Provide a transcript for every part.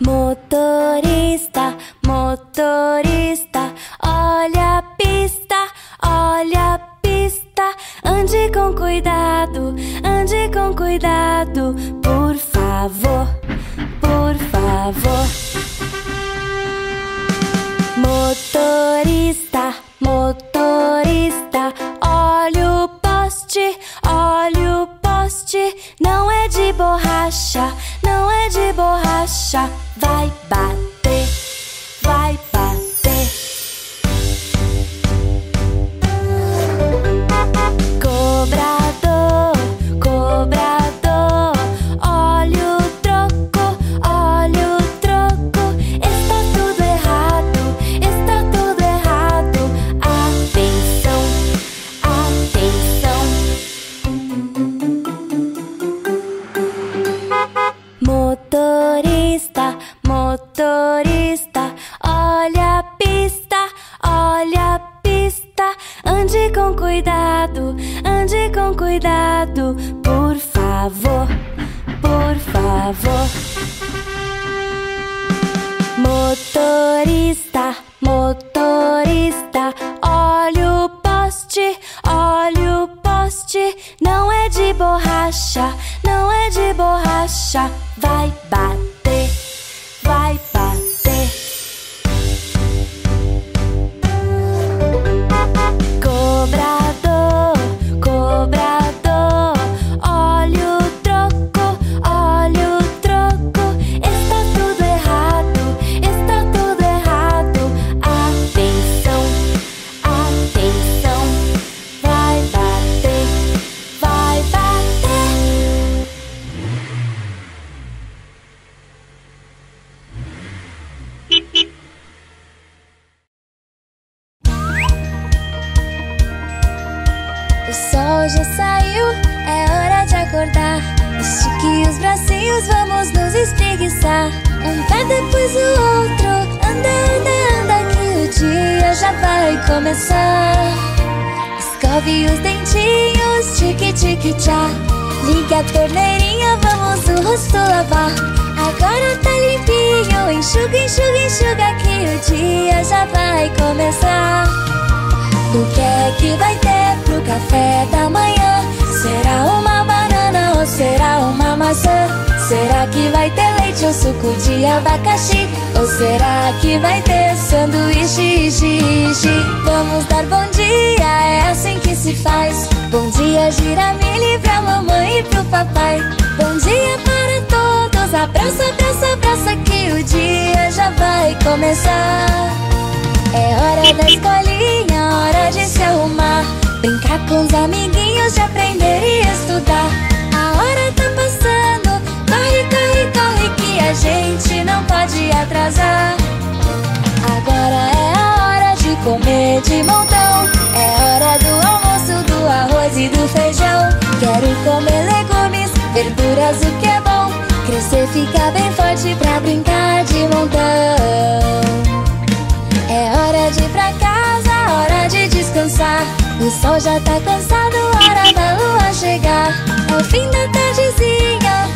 Motorista, motorista, olha a pista, olha a pista. Ande com cuidado, ande com cuidado, por favor, por favor. Motorista, borracha. Ande com cuidado, ande com cuidado, por favor, por favor. Motorista, motorista, olha o poste, olha o poste. Não é de borracha, Estique os bracinhos, vamos nos espreguiçar. Um pé depois o outro, anda, anda, anda, que o dia já vai começar. Escove os dentinhos, tique, tique, tchá. Liga a torneirinha, vamos o rosto lavar. Agora tá limpinho, enxuga, enxuga, enxuga, que o dia já vai começar. O que é que vai ter pro café da manhã? Será uma ou será uma maçã? Será que vai ter leite ou suco de abacaxi? Ou será que vai ter sanduíche? Vamos dar bom dia, é assim que se faz. Bom dia, giramilho pra mamãe e pro papai. Bom dia para todos, abraça, abraça, abraça que o dia já vai começar. É hora da escolinha, hora de se arrumar Brincar com os amiguinhos, de aprender e estudar não pode atrasar. Agora é a hora de comer de montão. É hora do almoço, do arroz e do feijão. Quero comer legumes, verduras, o que é bom. Crescer, ficar bem forte pra brincar de montão. É hora de ir pra casa, hora de descansar. O sol já tá cansado, hora da lua chegar. É o fim da tardezinha,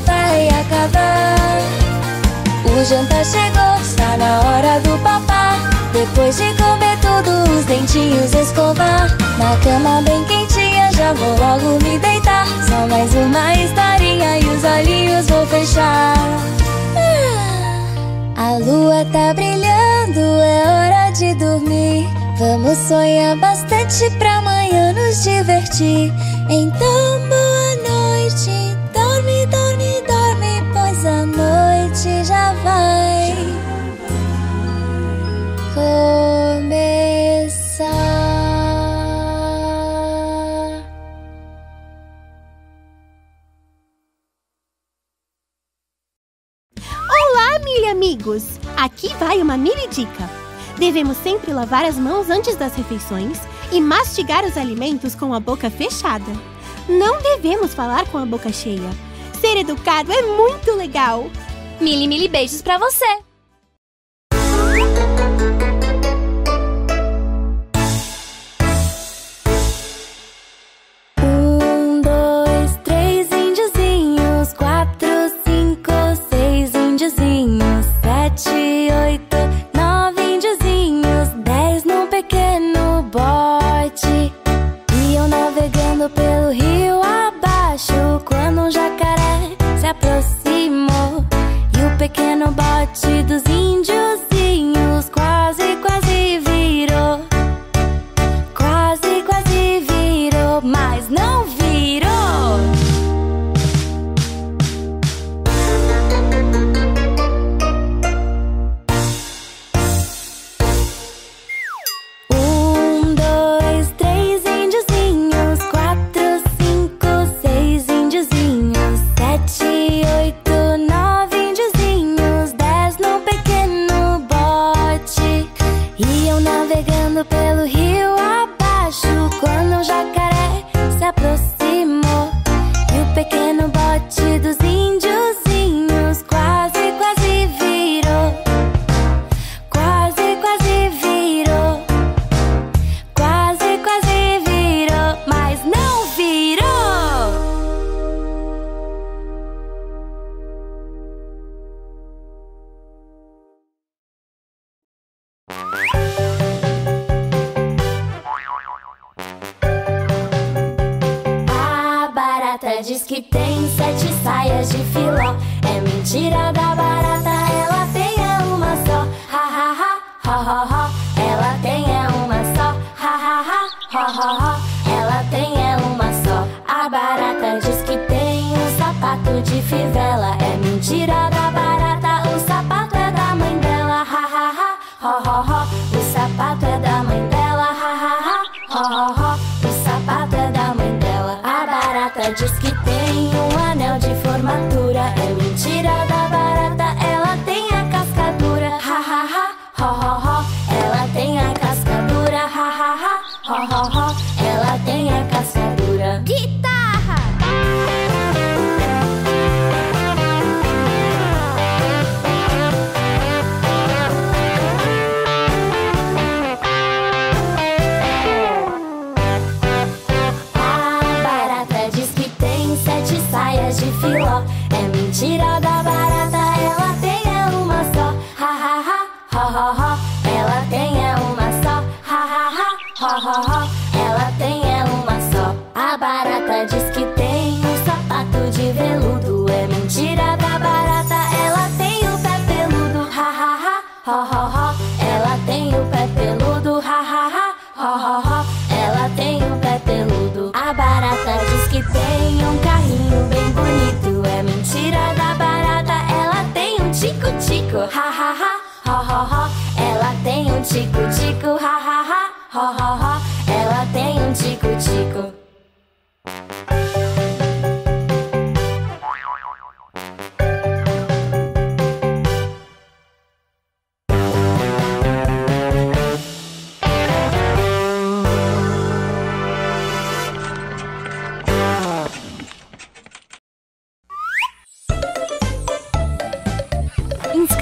vai acabar. O jantar chegou, está na hora do papá. Depois de comer tudo, os dentinhos escovar. Na cama bem quentinha, já vou logo me deitar. Só mais uma historinha e os olhinhos vou fechar. Ah, A lua tá brilhando, é hora de dormir. Vamos sonhar bastante pra amanhã nos divertir. Então, amigos! Aqui vai uma mini dica. Devemos sempre lavar as mãos antes das refeições e mastigar os alimentos com a boca fechada. Não devemos falar com a boca cheia. Ser educado é muito legal. Mili, mili beijos pra você! batidas diz que tem sete saias de filó. É mentira da barata, ela tem é uma só. Ha ha ha, ho ho ho. Ela tem é uma só. Ha ha ha, ho ho ho. Ela tem é uma só. A barata diz que tem um sapato de fivela. ho. Ela tem é uma só, ha, ha, ha, ho, ho, ho.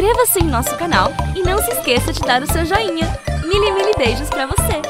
Inscreva-se em nosso canal e não se esqueça de dar o seu joinha. Mili, mili beijos pra você!